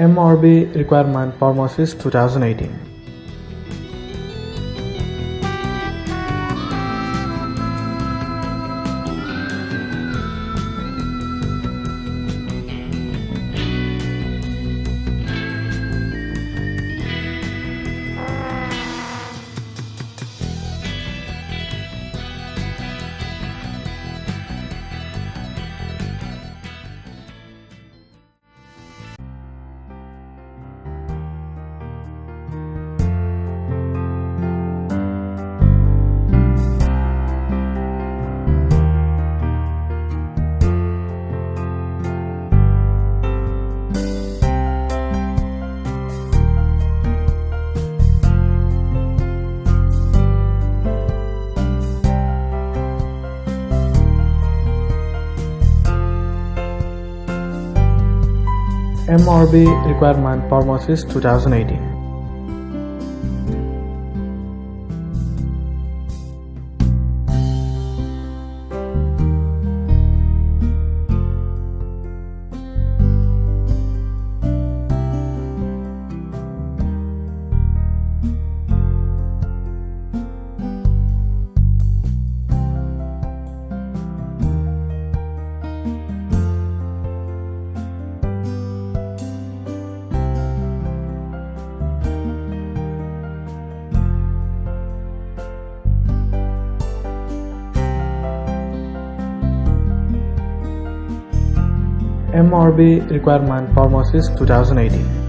MRB Requirement Pharmacist 2018 MRB Requirement Pharmacist 2018 MRB Requirement Pharmacist 2018